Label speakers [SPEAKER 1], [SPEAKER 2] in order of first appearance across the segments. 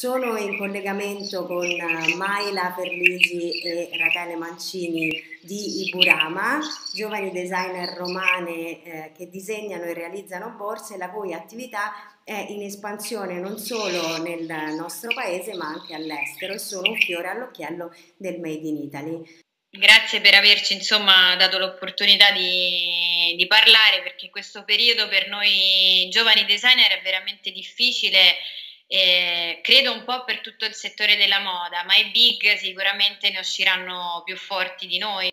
[SPEAKER 1] Sono in collegamento con Maila Ferlisi e Rachele Mancini di Iburama, giovani designer romane eh, che disegnano e realizzano borse, la cui attività è in espansione non solo nel nostro paese ma anche all'estero e sono un fiore all'occhiello del Made in Italy.
[SPEAKER 2] Grazie per averci insomma, dato l'opportunità di, di, parlare perché questo periodo per noi giovani designer è veramente difficile eh, credo un po' per tutto il settore della moda, ma i big sicuramente ne usciranno più forti di noi.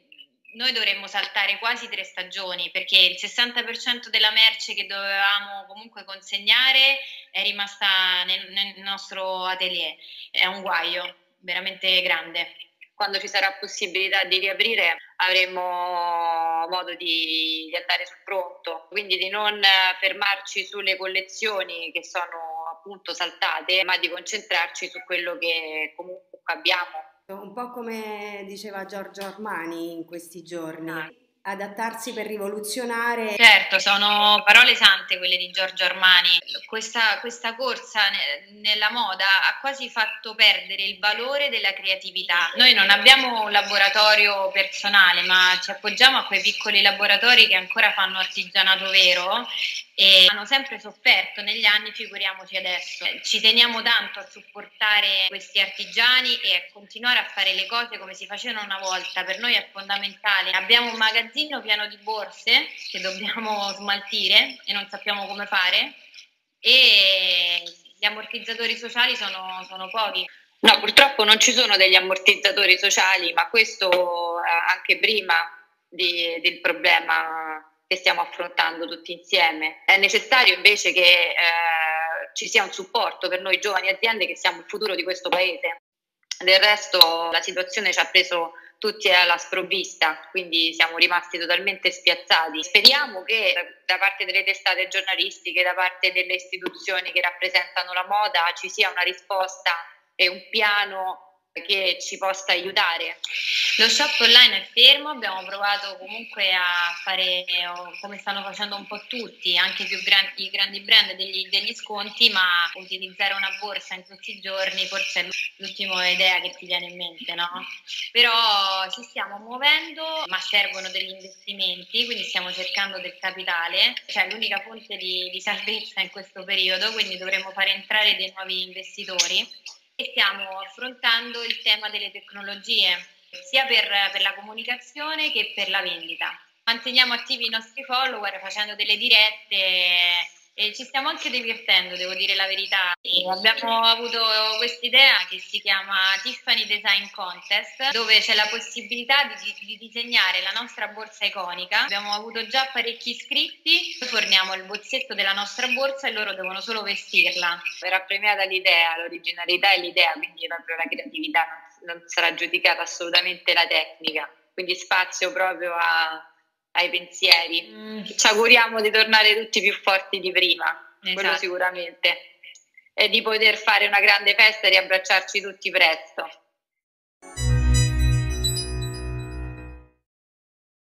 [SPEAKER 2] Noi dovremmo saltare quasi tre stagioni perché il 60% della merce che dovevamo comunque consegnare è rimasta nel, nel nostro atelier. È un guaio veramente grande
[SPEAKER 3] quando ci sarà possibilità di riaprire avremo modo di, di, andare sul pronto, quindi di non fermarci sulle collezioni che sono appunto saltate, ma di concentrarci su quello che comunque abbiamo.
[SPEAKER 1] Un po' come diceva Giorgio Armani in questi giorni. Ah adattarsi per rivoluzionare.
[SPEAKER 2] Certo, sono parole sante quelle di Giorgio Armani. Questa, questa corsa ne, nella moda ha quasi fatto perdere il valore della creatività. Noi non abbiamo un laboratorio personale, ma ci appoggiamo a quei piccoli laboratori che ancora fanno artigianato vero e hanno sempre sofferto negli anni, figuriamoci adesso. Ci teniamo tanto a supportare questi artigiani e a continuare a fare le cose come si facevano una volta, per noi è fondamentale. Abbiamo un magazzino pieno di borse che dobbiamo smaltire e non sappiamo come fare e gli ammortizzatori sociali sono, sono pochi.
[SPEAKER 3] No, purtroppo non ci sono degli ammortizzatori sociali, ma questo eh, anche prima di, del problema che stiamo affrontando tutti insieme. È necessario invece che eh, ci sia un supporto per noi giovani aziende che siamo il futuro di questo paese. Del resto la situazione ci ha preso tutti alla sprovvista, quindi siamo rimasti totalmente spiazzati. Speriamo che da parte delle testate giornalistiche, da parte delle istituzioni che rappresentano la moda ci sia una risposta e un piano che ci possa aiutare.
[SPEAKER 2] Lo shop online è fermo, abbiamo provato comunque a fare come stanno facendo un po' tutti, anche i più grandi, i grandi brand degli, degli, sconti, ma utilizzare una borsa in questi giorni forse è l'ultima idea che ti viene in mente, no? Però ci stiamo muovendo, ma servono degli investimenti, quindi stiamo cercando del capitale, cioè l'unica fonte di, di salvezza in questo periodo, quindi dovremo fare entrare dei nuovi investitori e stiamo affrontando il tema delle tecnologie, sia per, per la comunicazione che per la vendita. Manteniamo attivi i nostri follower facendo delle dirette e ci stiamo anche divertendo, devo dire la verità. Abbiamo avuto questa idea che si chiama Tiffany Design Contest, dove c'è la possibilità di, di, disegnare la nostra borsa iconica. Abbiamo avuto già parecchi iscritti, forniamo il bozzetto della nostra borsa e loro devono solo vestirla.
[SPEAKER 3] Verrà premiata l'idea, l'originalità e l'idea, quindi proprio la creatività, non sarà giudicata assolutamente la tecnica, quindi spazio proprio a ai pensieri. Mm. Ci auguriamo di tornare tutti più forti di prima, esatto. quello sicuramente, e di poter fare una grande festa e riabbracciarci tutti presto.